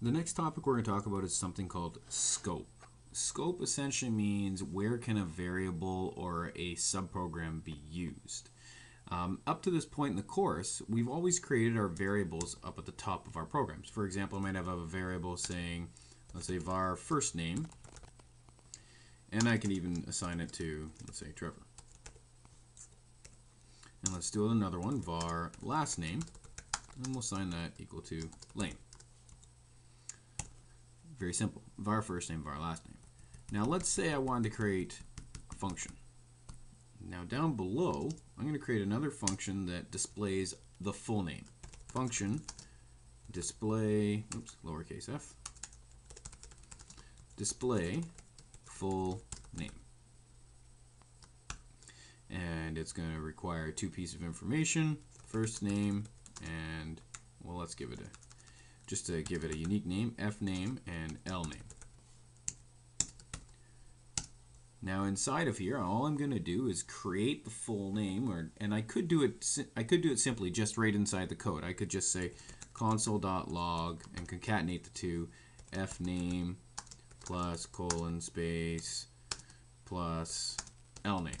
The next topic we're going to talk about is something called scope. Scope essentially means where can a variable or a subprogram be used. Um, up to this point in the course, we've always created our variables up at the top of our programs. For example, I might have a variable saying, let's say var first name, and I can even assign it to, let's say, Trevor. And let's do another one, var last name, and we'll assign that equal to Lane. Very simple. var first name, var last name. Now let's say I wanted to create a function. Now down below, I'm going to create another function that displays the full name. Function display, oops, lowercase f, display full name. And it's going to require two pieces of information, first name, and, well, let's give it a just to give it a unique name, F name and L name. Now inside of here, all I'm going to do is create the full name, or and I could do it. I could do it simply just right inside the code. I could just say console.log and concatenate the two, f name plus colon space plus l name,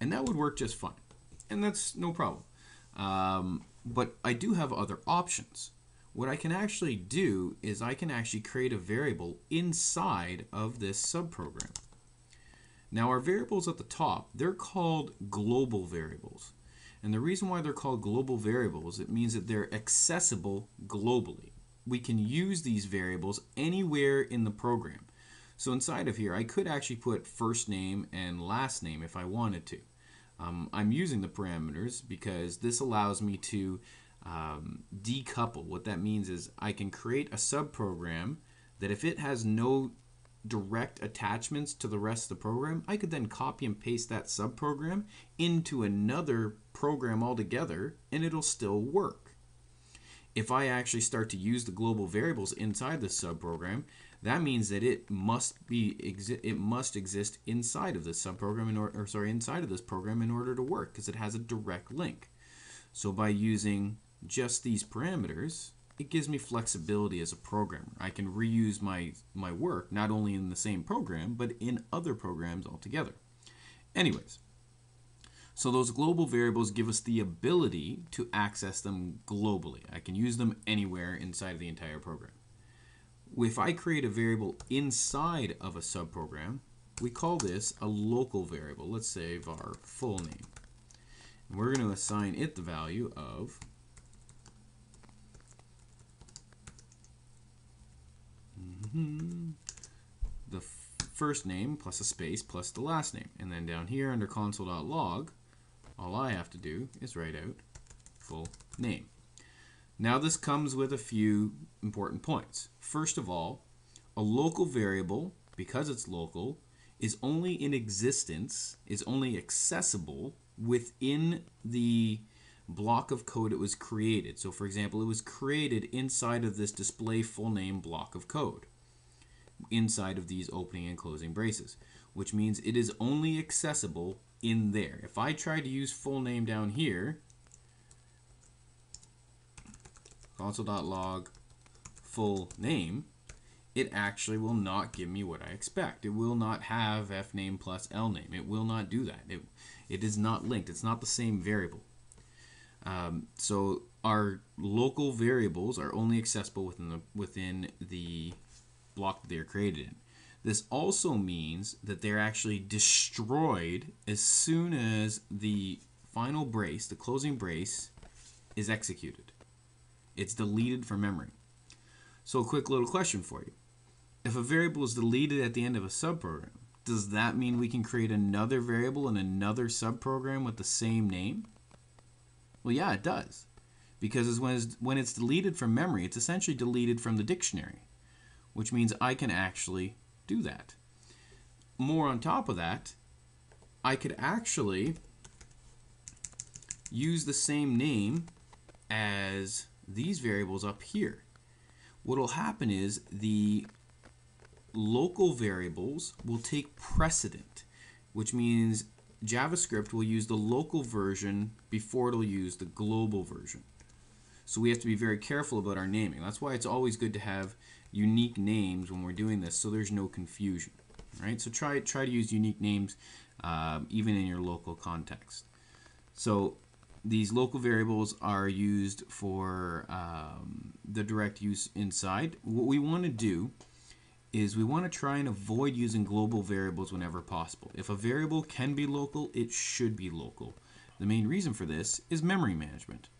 and that would work just fine, and that's no problem. Um, but I do have other options what I can actually do is I can actually create a variable inside of this subprogram. Now our variables at the top, they're called global variables. And the reason why they're called global variables, it means that they're accessible globally. We can use these variables anywhere in the program. So inside of here, I could actually put first name and last name if I wanted to. Um, I'm using the parameters because this allows me to um, decouple. What that means is I can create a subprogram that if it has no direct attachments to the rest of the program, I could then copy and paste that subprogram into another program altogether and it'll still work. If I actually start to use the global variables inside the subprogram, that means that it must be it must exist inside of this subprogram in order, or sorry, inside of this program in order to work because it has a direct link. So by using just these parameters, it gives me flexibility as a programmer. I can reuse my, my work not only in the same program, but in other programs altogether. Anyways, so those global variables give us the ability to access them globally. I can use them anywhere inside of the entire program. If I create a variable inside of a subprogram, we call this a local variable. Let's say var full name. And we're going to assign it the value of Mm-hmm. the first name plus a space plus the last name. And then down here under console.log, all I have to do is write out full name. Now this comes with a few important points. First of all, a local variable, because it's local, is only in existence, is only accessible within the block of code it was created. So for example, it was created inside of this display full name block of code inside of these opening and closing braces, which means it is only accessible in there. If I try to use full name down here, console.log full name, it actually will not give me what I expect. It will not have fname plus lname. It will not do that. It, it is not linked. It's not the same variable. Um, so our local variables are only accessible within the within the block that they are created in. This also means that they're actually destroyed as soon as the final brace, the closing brace, is executed. It's deleted from memory. So a quick little question for you. If a variable is deleted at the end of a subprogram, does that mean we can create another variable in another subprogram with the same name? Well, yeah, it does. Because when it's, when it's deleted from memory, it's essentially deleted from the dictionary which means I can actually do that. More on top of that, I could actually use the same name as these variables up here. What will happen is the local variables will take precedent, which means JavaScript will use the local version before it'll use the global version. So we have to be very careful about our naming. That's why it's always good to have unique names when we're doing this so there's no confusion. Right? So try, try to use unique names um, even in your local context. So these local variables are used for um, the direct use inside. What we want to do is we want to try and avoid using global variables whenever possible. If a variable can be local, it should be local. The main reason for this is memory management.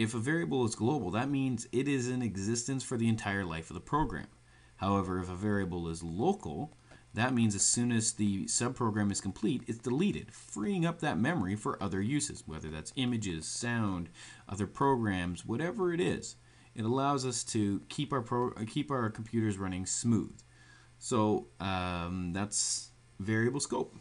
If a variable is global, that means it is in existence for the entire life of the program. However, if a variable is local, that means as soon as the subprogram is complete, it's deleted, freeing up that memory for other uses, whether that's images, sound, other programs, whatever it is. It allows us to keep our pro- keep our computers running smooth. So um, that's variable scope.